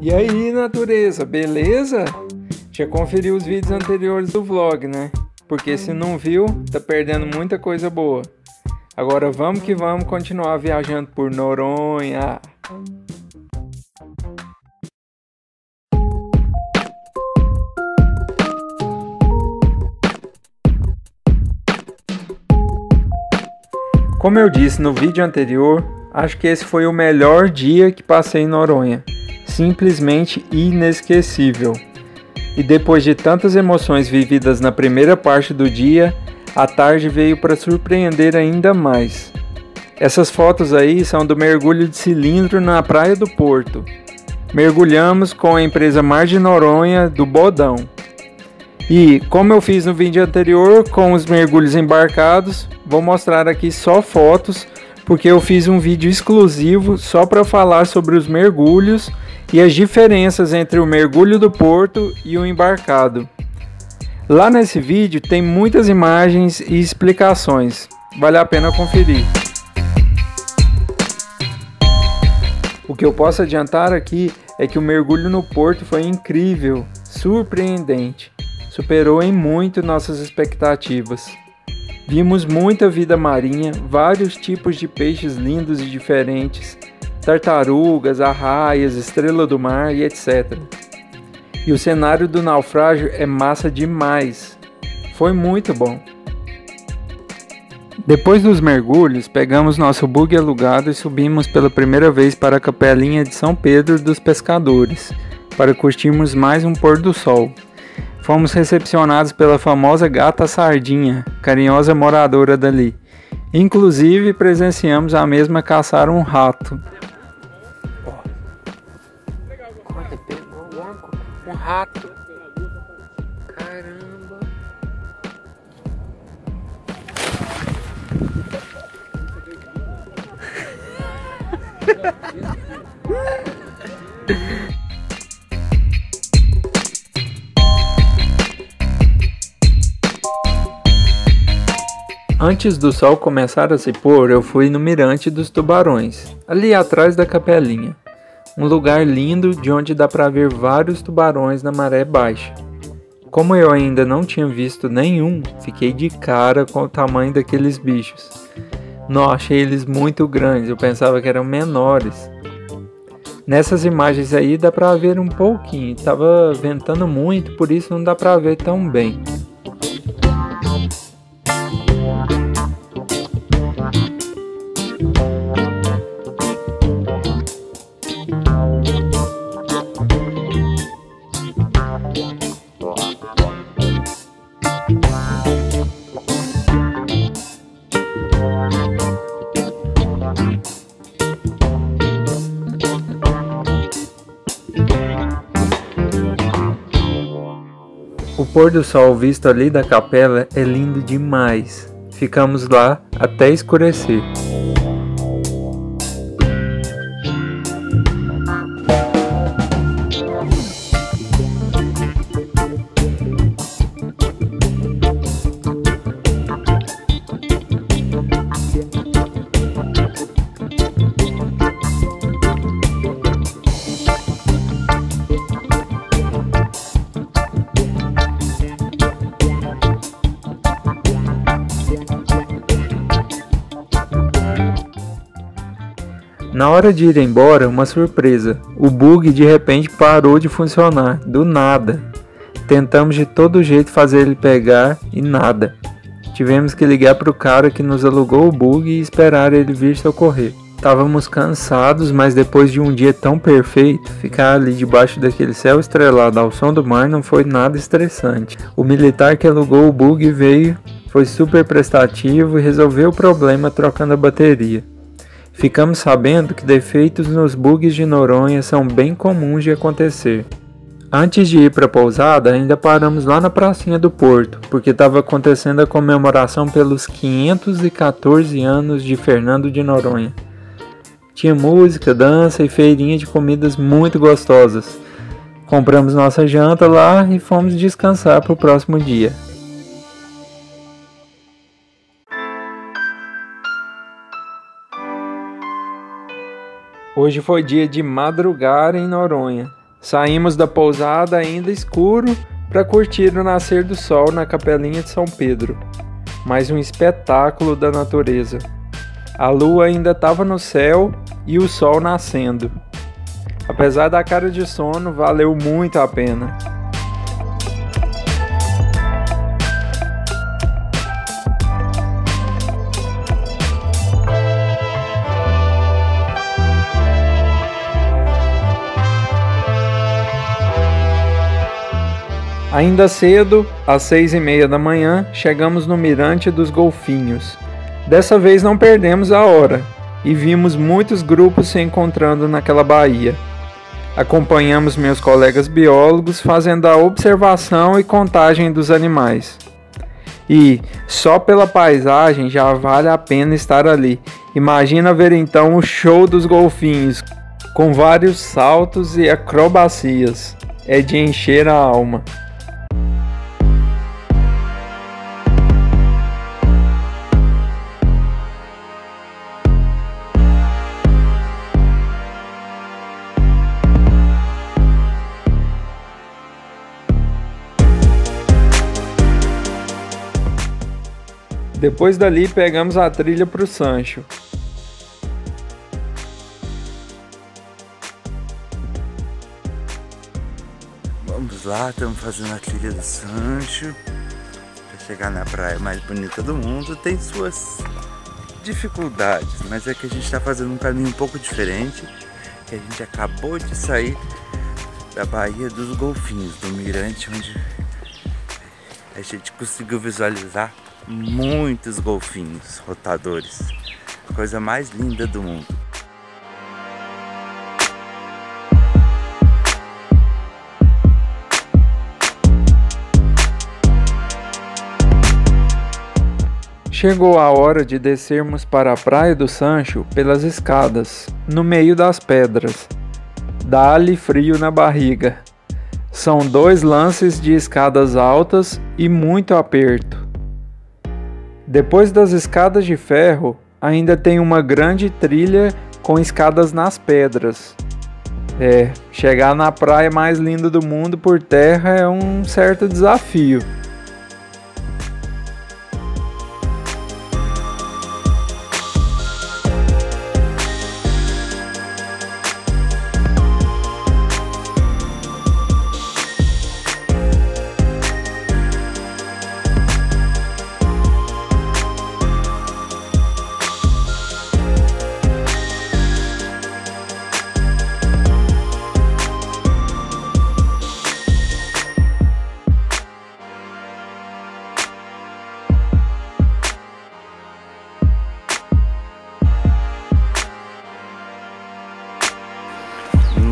E aí, natureza, beleza? Já conferiu os vídeos anteriores do vlog, né? Porque se não viu, tá perdendo muita coisa boa. Agora vamos que vamos continuar viajando por Noronha. Como eu disse no vídeo anterior, acho que esse foi o melhor dia que passei em Noronha. Simplesmente inesquecível. E depois de tantas emoções vividas na primeira parte do dia, a tarde veio para surpreender ainda mais. Essas fotos aí são do mergulho de cilindro na Praia do Porto. Mergulhamos com a empresa Mar de Noronha do Bodão. E como eu fiz no vídeo anterior com os mergulhos embarcados, vou mostrar aqui só fotos, porque eu fiz um vídeo exclusivo só para falar sobre os mergulhos e as diferenças entre o mergulho do porto e o embarcado. Lá nesse vídeo tem muitas imagens e explicações, vale a pena conferir. O que eu posso adiantar aqui é que o mergulho no porto foi incrível, surpreendente superou em muito nossas expectativas. Vimos muita vida marinha, vários tipos de peixes lindos e diferentes, tartarugas, arraias, estrela do mar e etc. E o cenário do naufrágio é massa demais. Foi muito bom. Depois dos mergulhos, pegamos nosso bug alugado e subimos pela primeira vez para a capelinha de São Pedro dos Pescadores, para curtirmos mais um pôr do sol. Fomos recepcionados pela famosa gata Sardinha, carinhosa moradora dali. Inclusive presenciamos a mesma caçar um rato. Olha, pegou um rato. Caramba. Antes do sol começar a se pôr, eu fui no Mirante dos Tubarões, ali atrás da capelinha. Um lugar lindo de onde dá para ver vários tubarões na maré baixa. Como eu ainda não tinha visto nenhum, fiquei de cara com o tamanho daqueles bichos. Não achei eles muito grandes, eu pensava que eram menores. Nessas imagens aí dá para ver um pouquinho, estava ventando muito, por isso não dá para ver tão bem. Pôr do sol visto ali da capela é lindo demais. Ficamos lá até escurecer. Na hora de ir embora, uma surpresa. O bug de repente parou de funcionar, do nada. Tentamos de todo jeito fazer ele pegar e nada. Tivemos que ligar para o cara que nos alugou o bug e esperar ele vir socorrer. Estávamos cansados, mas depois de um dia tão perfeito, ficar ali debaixo daquele céu estrelado ao som do mar não foi nada estressante. O militar que alugou o bug veio, foi super prestativo e resolveu o problema trocando a bateria. Ficamos sabendo que defeitos nos bugs de Noronha são bem comuns de acontecer. Antes de ir para a pousada, ainda paramos lá na pracinha do porto, porque estava acontecendo a comemoração pelos 514 anos de Fernando de Noronha. Tinha música, dança e feirinha de comidas muito gostosas. Compramos nossa janta lá e fomos descansar para o próximo dia. Hoje foi dia de madrugar em Noronha. Saímos da pousada ainda escuro para curtir o nascer do sol na capelinha de São Pedro. Mais um espetáculo da natureza. A lua ainda estava no céu e o sol nascendo. Apesar da cara de sono, valeu muito a pena. Ainda cedo, às seis e meia da manhã, chegamos no Mirante dos Golfinhos. Dessa vez não perdemos a hora e vimos muitos grupos se encontrando naquela baía. Acompanhamos meus colegas biólogos fazendo a observação e contagem dos animais. E só pela paisagem já vale a pena estar ali. Imagina ver então o show dos golfinhos, com vários saltos e acrobacias. É de encher a alma. Depois dali pegamos a trilha para o Sancho. Vamos lá, estamos fazendo a trilha do Sancho. Para chegar na praia mais bonita do mundo, tem suas dificuldades, mas é que a gente está fazendo um caminho um pouco diferente. Que a gente acabou de sair da Baía dos Golfinhos, do mirante onde a gente conseguiu visualizar muitos golfinhos rotadores. Coisa mais linda do mundo. Chegou a hora de descermos para a Praia do Sancho pelas escadas, no meio das pedras. Dá-lhe frio na barriga. São dois lances de escadas altas e muito aperto. Depois das escadas de ferro, ainda tem uma grande trilha com escadas nas pedras. É, chegar na praia mais linda do mundo por terra é um certo desafio.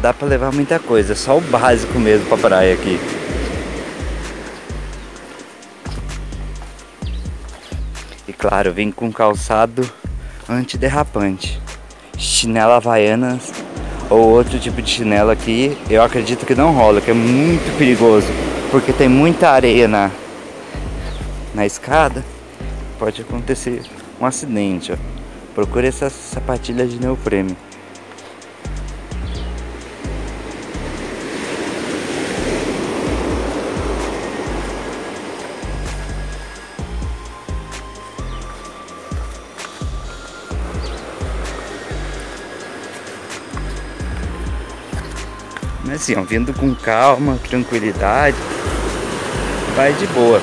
Dá pra levar muita coisa, só o básico mesmo pra praia aqui. E claro, vem com calçado antiderrapante, chinela havaianas ou outro tipo de chinelo aqui, eu acredito que não rola, que é muito perigoso, porque tem muita areia na, na escada, pode acontecer um acidente. Ó. Procure essas sapatilhas de neoprene. Mas assim, ó, vindo com calma, tranquilidade, vai de boa.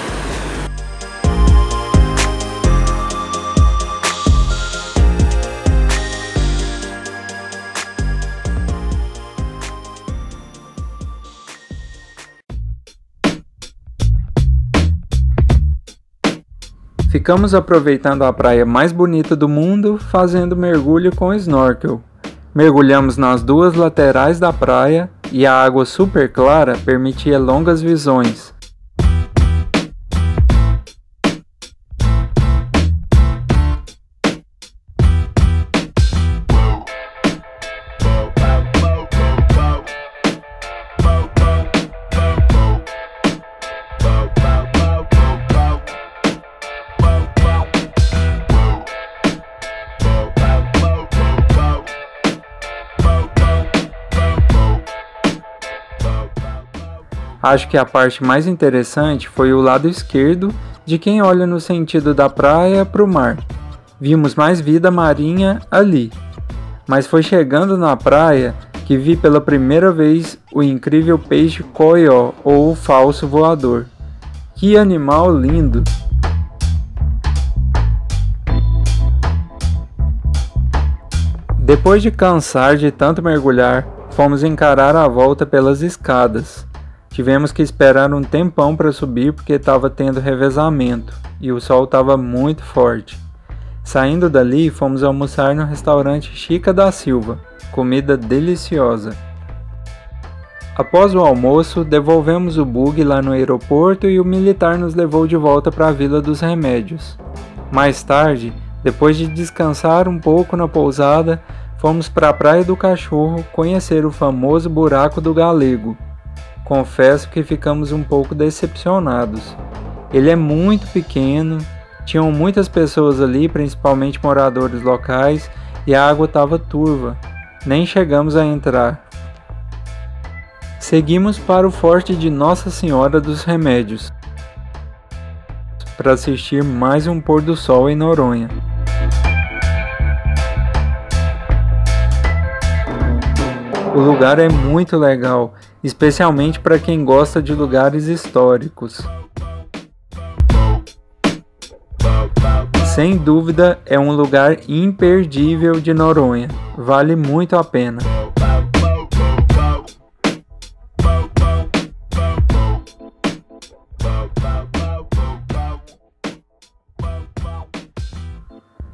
Ficamos aproveitando a praia mais bonita do mundo, fazendo mergulho com snorkel. Mergulhamos nas duas laterais da praia e a água super clara permitia longas visões. Acho que a parte mais interessante foi o lado esquerdo de quem olha no sentido da praia para o mar. Vimos mais vida marinha ali. Mas foi chegando na praia que vi pela primeira vez o incrível peixe coió ou falso voador. Que animal lindo! Depois de cansar de tanto mergulhar, fomos encarar a volta pelas escadas. Tivemos que esperar um tempão para subir porque estava tendo revezamento e o sol estava muito forte. Saindo dali, fomos almoçar no restaurante Chica da Silva, comida deliciosa. Após o almoço, devolvemos o bug lá no aeroporto e o militar nos levou de volta para a Vila dos Remédios. Mais tarde, depois de descansar um pouco na pousada, fomos para a Praia do Cachorro conhecer o famoso Buraco do Galego. Confesso que ficamos um pouco decepcionados. Ele é muito pequeno, tinham muitas pessoas ali, principalmente moradores locais, e a água estava turva. Nem chegamos a entrar. Seguimos para o Forte de Nossa Senhora dos Remédios para assistir mais um pôr do sol em Noronha. O lugar é muito legal, especialmente para quem gosta de lugares históricos. Sem dúvida, é um lugar imperdível de Noronha. Vale muito a pena.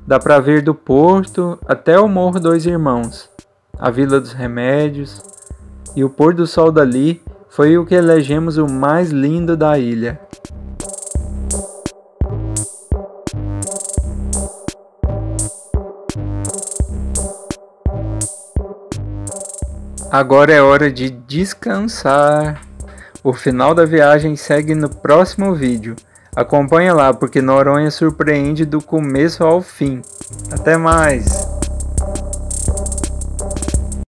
Dá para ver do porto até o Morro Dois Irmãos a Vila dos Remédios, e o pôr do sol dali foi o que elegemos o mais lindo da ilha. Agora é hora de descansar. O final da viagem segue no próximo vídeo. Acompanhe lá porque Noronha surpreende do começo ao fim. Até mais!